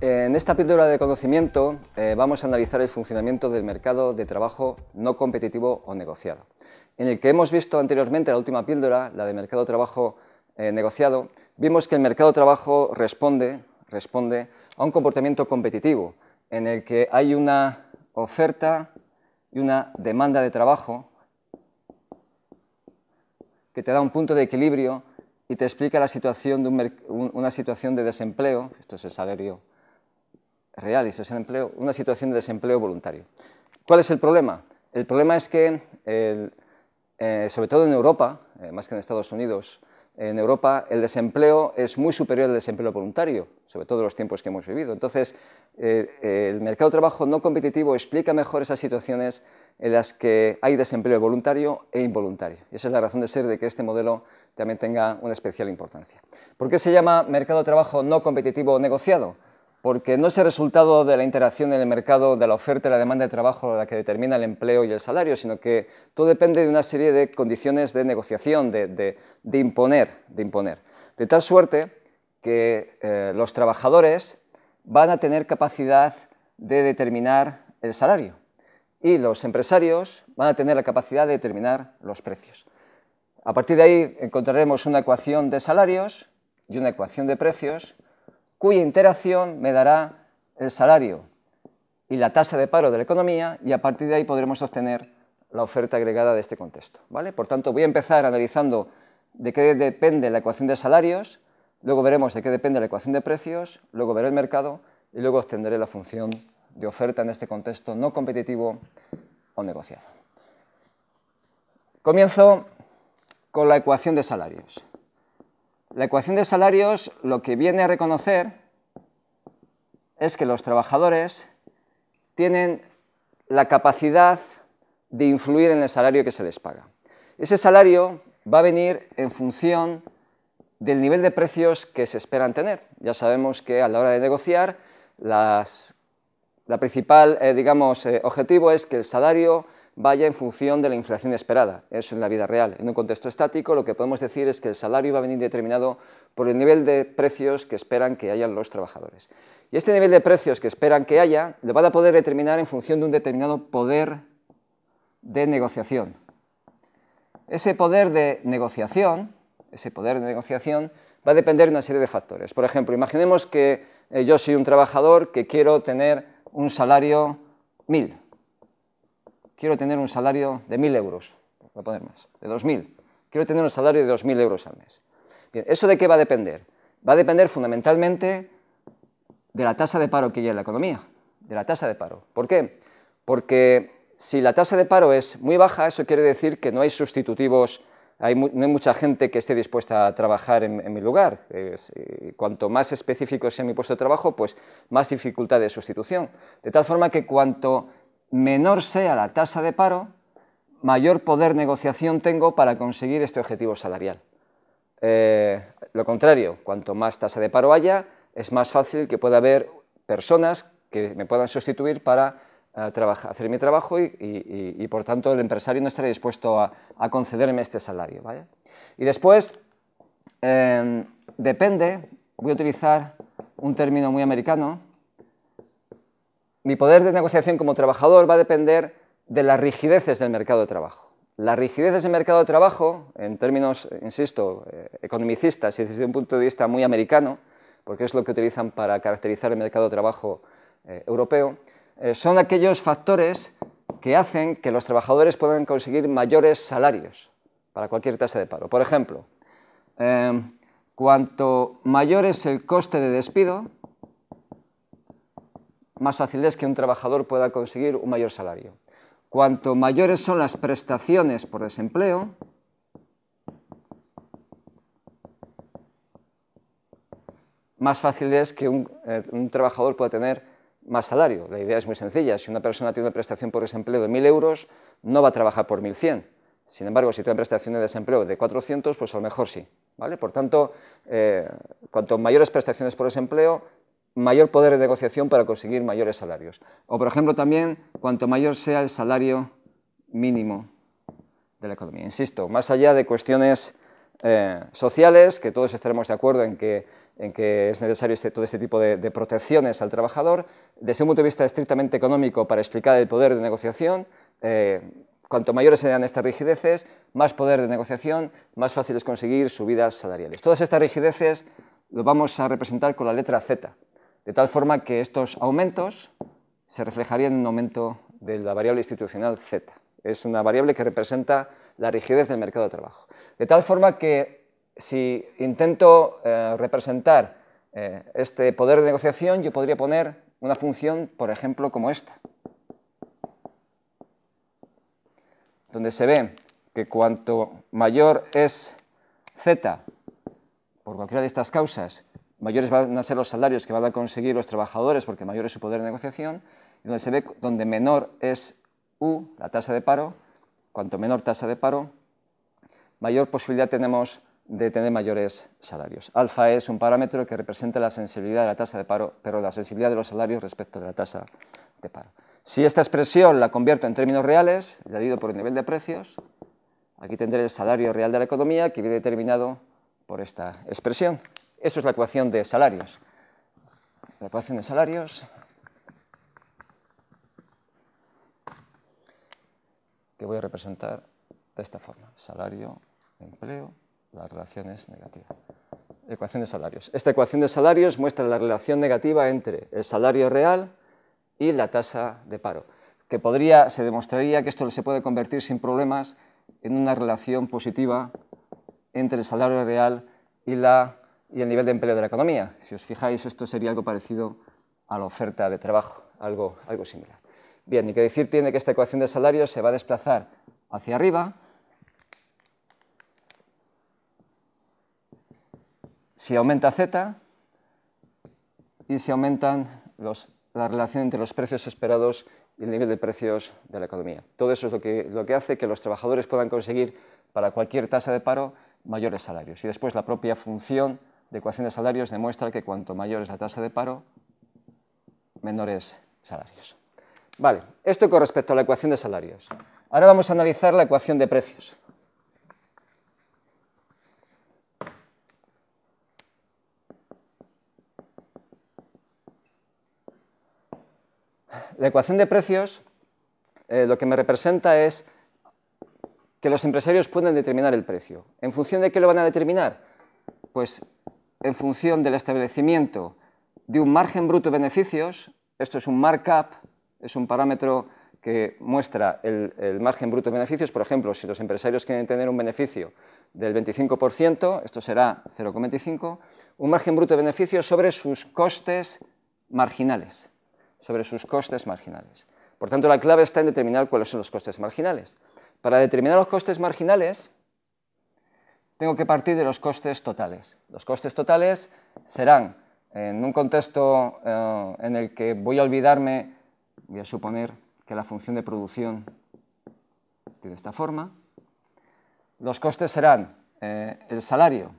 En esta píldora de conocimiento eh, vamos a analizar el funcionamiento del mercado de trabajo no competitivo o negociado. En el que hemos visto anteriormente, la última píldora, la de mercado de trabajo eh, negociado, vimos que el mercado de trabajo responde, responde a un comportamiento competitivo, en el que hay una oferta y una demanda de trabajo que te da un punto de equilibrio y te explica la situación de una situación de desempleo, esto es el salario real y es el empleo, una situación de desempleo voluntario. ¿Cuál es el problema? El problema es que, eh, sobre todo en Europa, eh, más que en Estados Unidos, en Europa el desempleo es muy superior al desempleo voluntario, sobre todo en los tiempos que hemos vivido. Entonces, eh, el mercado de trabajo no competitivo explica mejor esas situaciones en las que hay desempleo voluntario e involuntario. Y esa es la razón de ser de que este modelo también tenga una especial importancia. ¿Por qué se llama mercado de trabajo no competitivo negociado? Porque no es el resultado de la interacción en el mercado de la oferta y la demanda de trabajo la que determina el empleo y el salario, sino que todo depende de una serie de condiciones de negociación, de, imponer, de imponer. De tal suerte que eh, los trabajadores van a tener capacidad de determinar el salario y los empresarios van a tener la capacidad de determinar los precios. A partir de ahí encontraremos una ecuación de salarios y una ecuación de precios cuya interacción me dará el salario y la tasa de paro de la economía y a partir de ahí podremos obtener la oferta agregada de este contexto. ¿vale? Por tanto, voy a empezar analizando de qué depende la ecuación de salarios, luego veremos de qué depende la ecuación de precios, luego veré el mercado y luego obtendré la función de oferta en este contexto no competitivo o negociado. Comienzo con la ecuación de salarios. La ecuación de salarios lo que viene a reconocer es que los trabajadores tienen la capacidad de influir en el salario que se les paga. Ese salario va a venir en función del nivel de precios que se esperan tener. Ya sabemos que a la hora de negociar la principal, eh, digamos, eh, objetivo es que el salario vaya en función de la inflación esperada. Eso en la vida real. En un contexto estático, lo que podemos decir es que el salario va a venir determinado por el nivel de precios que esperan que hayan los trabajadores. Y este nivel de precios que esperan que haya, lo van a poder determinar en función de un determinado poder de negociación. Ese poder de negociación, ese poder de negociación va a depender de una serie de factores. Por ejemplo, imaginemos que eh, yo soy un trabajador que quiero tener un salario mil. Quiero tener un salario de mil euros, voy a poner más, de dos mil. Quiero tener un salario de dos mil euros al mes. Bien, ¿eso de qué va a depender? Va a depender fundamentalmente de la tasa de paro que hay en la economía, de la tasa de paro. ¿Por qué? Porque si la tasa de paro es muy baja, eso quiere decir que no hay sustitutivos hay no hay mucha gente que esté dispuesta a trabajar en, mi lugar. cuanto más específico sea mi puesto de trabajo, pues más dificultad de sustitución. De tal forma que cuanto menor sea la tasa de paro, mayor poder negociación tengo para conseguir este objetivo salarial. Eh, lo contrario, cuanto más tasa de paro haya, es más fácil que pueda haber personas que me puedan sustituir para hacer mi trabajo y, por tanto el empresario no estaría dispuesto a, concederme este salario. Y después, em, depende, voy a utilizar un término muy americano, mi poder de negociación como trabajador va a depender de las rigideces del mercado de trabajo. Las rigideces del mercado de trabajo, en términos, insisto, eh, economicistas y desde un punto de vista muy americano, porque es lo que utilizan para caracterizar el mercado de trabajo eh, europeo, eh, son aquellos factores que hacen que los trabajadores puedan conseguir mayores salarios para cualquier tasa de paro. Por ejemplo, em, cuanto mayor es el coste de despido, más fácil es que un trabajador pueda conseguir un mayor salario. Cuanto mayores son las prestaciones por desempleo, más fácil es que un, eh, un trabajador pueda tener más salario. La idea es muy sencilla. Si una persona tiene una prestación por desempleo de 1.000 euros, no va a trabajar por 1.100. Sin embargo, si tiene prestación de desempleo de 400, pues a lo mejor sí. ¿vale? Por tanto, eh, cuanto mayores prestaciones por desempleo, mayor poder de negociación para conseguir mayores salarios. O, por ejemplo, también, cuanto mayor sea el salario mínimo de la economía. Insisto, más allá de cuestiones eh, sociales, que todos estaremos de acuerdo en que en que es necesario este, todo este tipo de, protecciones al trabajador. Desde un punto de vista estrictamente económico, para explicar el poder de negociación, eh, cuanto mayores sean estas rigideces, más poder de negociación, más fácil es conseguir subidas salariales. Todas estas rigideces lo vamos a representar con la letra Z, de tal forma que estos aumentos se reflejarían en un aumento de la variable institucional Z. Es una variable que representa la rigidez del mercado de trabajo. De tal forma que si intento eh, representar eh, este poder de negociación, yo podría poner una función, por ejemplo, como esta, donde se ve que cuanto mayor es z, por cualquiera de estas causas, mayores van a ser los salarios que van a conseguir los trabajadores porque mayor es su poder de negociación, y donde se ve donde menor es u, la tasa de paro, cuanto menor tasa de paro, mayor posibilidad tenemos de tener mayores salarios. Alfa es un parámetro que representa la sensibilidad de la tasa de paro, pero la sensibilidad de los salarios respecto de la tasa de paro. Si esta expresión la convierto en términos reales, añadido por el nivel de precios, aquí tendré el salario real de la economía que viene determinado por esta expresión. Eso es la ecuación de salarios. La ecuación de salarios que voy a representar de esta forma. Salario, empleo, la relación es negativa. Ecuación de salarios. Esta ecuación de salarios muestra la relación negativa entre el salario real y la tasa de paro, que podría, se demostraría que esto se puede convertir sin problemas en una relación positiva entre el salario real y, la, y el nivel de empleo de la economía. Si os fijáis, esto sería algo parecido a la oferta de trabajo, algo, algo similar. Bien, y que decir tiene que esta ecuación de salarios se va a desplazar hacia arriba si aumenta z y si aumentan la relación entre los precios esperados y el nivel de precios de la economía. Todo eso es lo que, lo que hace que los trabajadores puedan conseguir para cualquier tasa de paro mayores salarios. Y después la propia función de ecuación de salarios demuestra que cuanto mayor es la tasa de paro, menores salarios. Vale, esto con respecto a la ecuación de salarios. Ahora vamos a analizar la ecuación de precios. La ecuación de precios eh, lo que me representa es que los empresarios pueden determinar el precio. ¿En función de qué lo van a determinar? Pues en función del establecimiento de un margen bruto de beneficios, esto es un markup, es un parámetro que muestra el, margen bruto de beneficios. Por ejemplo, si los empresarios quieren tener un beneficio del 25%, esto será 0,25, un margen bruto de beneficios sobre sus costes marginales sobre sus costes marginales. Por tanto, la clave está en determinar cuáles son los costes marginales. Para determinar los costes marginales, tengo que partir de los costes totales. Los costes totales serán, en un contexto eh, en el que voy a olvidarme, voy a suponer que la función de producción tiene esta forma, los costes serán eh, el salario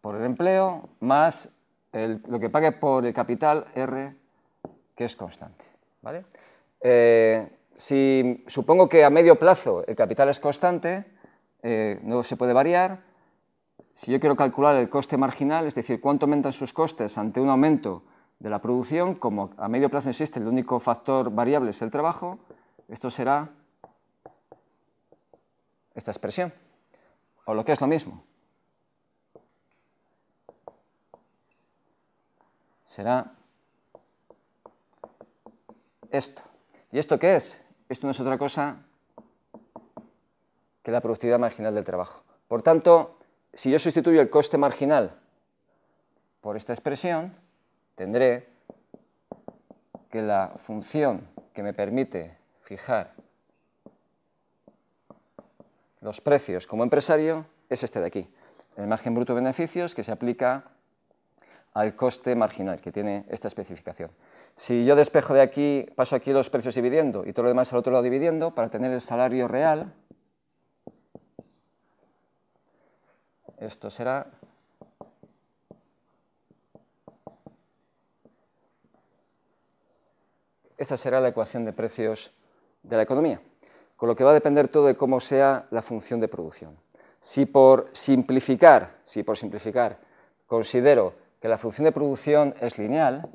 por el empleo más lo que pague por el capital R, que es constante. ¿vale? Eh, si supongo que a medio plazo el capital es constante, eh, no se puede variar. Si yo quiero calcular el coste marginal, es decir, cuánto aumentan sus costes ante un aumento de la producción, como a medio plazo existe el único factor variable es el trabajo, esto será esta expresión, o lo que es lo mismo, será esto. ¿Y esto qué es? Esto no es otra cosa que la productividad marginal del trabajo. Por tanto, si yo sustituyo el coste marginal por esta expresión, tendré que la función que me permite fijar los precios como empresario es este de aquí, el margen bruto de beneficios que se aplica al coste marginal, que tiene esta especificación. Si yo despejo de aquí, paso aquí los precios dividiendo y todo lo demás al otro lado dividiendo, para tener el salario real, esto será Esta será la ecuación de precios de la economía, con lo que va a depender todo de cómo sea la función de producción. Si por simplificar, si por simplificar considero que la función de producción es lineal,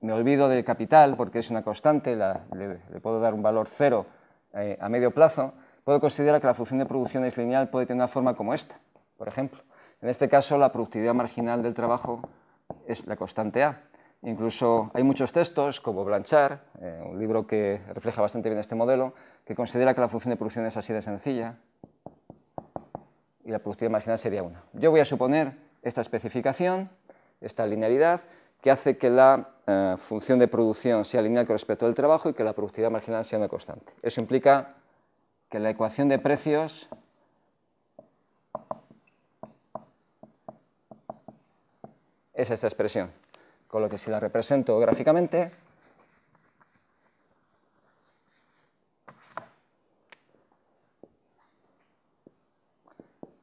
me olvido del capital porque es una constante, le, puedo dar un valor cero eh, a medio plazo, puedo considerar que la función de producción es lineal puede tener una forma como esta, por ejemplo. En este caso, la productividad marginal del trabajo es la constante A. Incluso hay muchos textos, como Blanchard, eh, un libro que refleja bastante bien este modelo, que considera que la función de producción es así de sencilla y la productividad marginal sería una. Yo voy a suponer esta especificación, esta linealidad, que hace que la eh, función de producción sea lineal con respecto al trabajo y que la productividad marginal sea una constante. Eso implica que la ecuación de precios es esta expresión. Con lo que si la represento gráficamente,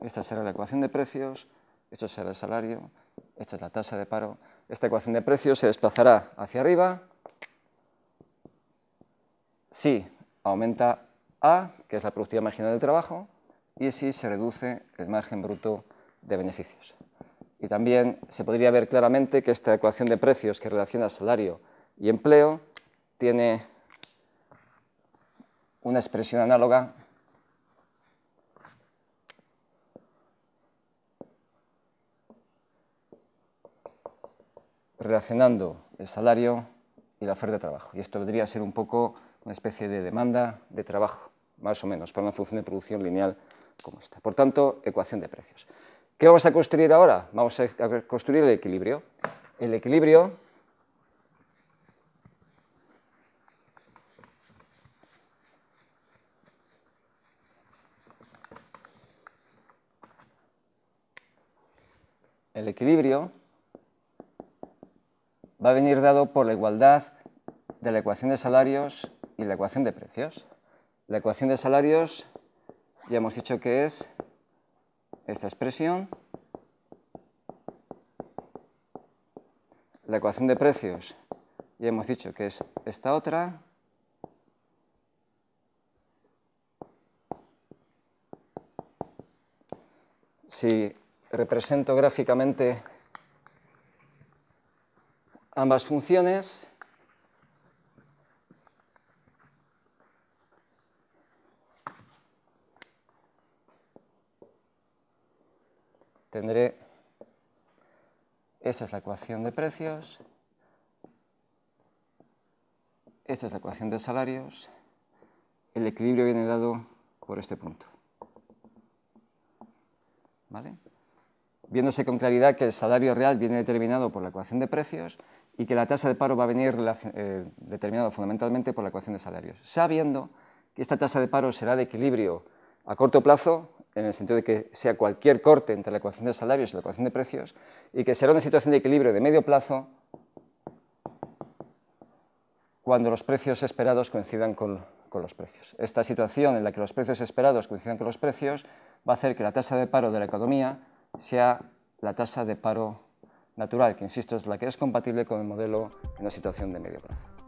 esta será la ecuación de precios, esto será el salario, esta es la tasa de paro. Esta ecuación de precios se desplazará hacia arriba si aumenta A, que es la productividad marginal del trabajo, y si se reduce el margen bruto de beneficios. Y también se podría ver claramente que esta ecuación de precios que relaciona salario y empleo tiene una expresión análoga relacionando el salario y la oferta de trabajo. Y esto podría ser un poco una especie de demanda de trabajo, más o menos, para una función de producción lineal como esta. Por tanto, ecuación de precios. ¿Qué vamos a construir ahora? Vamos a construir el equilibrio. El equilibrio el equilibrio va a venir dado por la igualdad de la ecuación de salarios y la ecuación de precios. La ecuación de salarios ya hemos dicho que es esta expresión. La ecuación de precios, ya hemos dicho que es esta otra. Si represento gráficamente ambas funciones, tendré, esa es la ecuación de precios, esta es la ecuación de salarios, el equilibrio viene dado por este punto. ¿Vale? Viéndose con claridad que el salario real viene determinado por la ecuación de precios y que la tasa de paro va a venir eh, determinado fundamentalmente por la ecuación de salarios, sabiendo que esta tasa de paro será de equilibrio a corto plazo en el sentido de que sea cualquier corte entre la ecuación de salarios y la ecuación de precios, y que será una situación de equilibrio de medio plazo cuando los precios esperados coincidan con, con los precios. Esta situación en la que los precios esperados coincidan con los precios va a hacer que la tasa de paro de la economía sea la tasa de paro natural, que insisto es la que es compatible con el modelo en una situación de medio plazo.